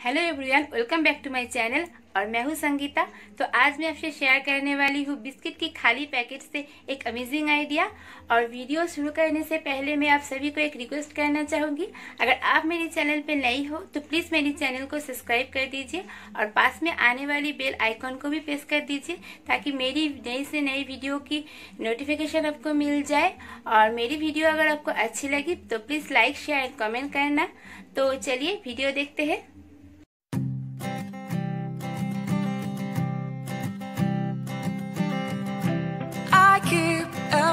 Hello everyone welcome back to my channel और मैं हूँ संगीता। तो आज मैं आपसे शेयर करने वाली हूँ बिस्किट की खाली पैकेट से एक अमेजिंग आइडिया और वीडियो शुरू करने से पहले मैं आप सभी को एक रिक्वेस्ट करना चाहूँगी। अगर आप मेरे चैनल पे नई हो तो प्लीज़ मेरे चैनल को सब्सक्राइब कर दीजिए और पास में आने वाली बेल आइकॉन को भी प्रेस कर दीजिए ताकि मेरी नई से नई वीडियो की नोटिफिकेशन आपको मिल जाए। और मेरी वीडियो अगर आपको अच्छी लगी तो please like share and comment करना। तो चलिए वीडियो देखते हैं।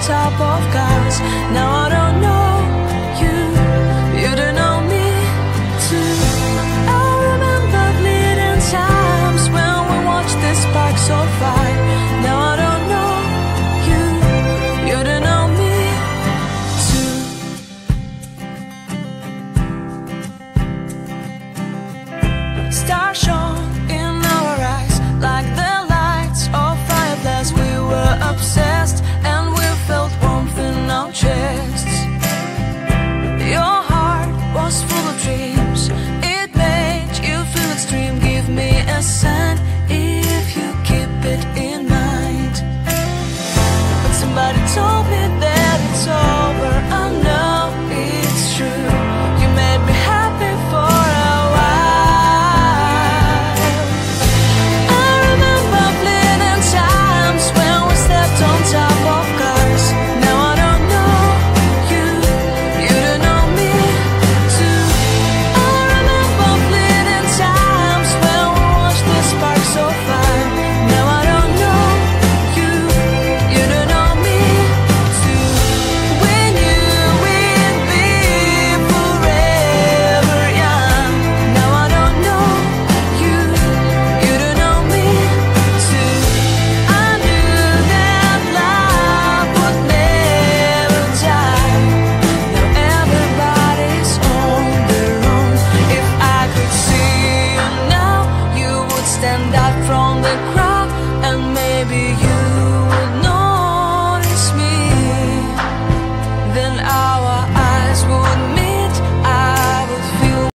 Top of from the crowd, and maybe you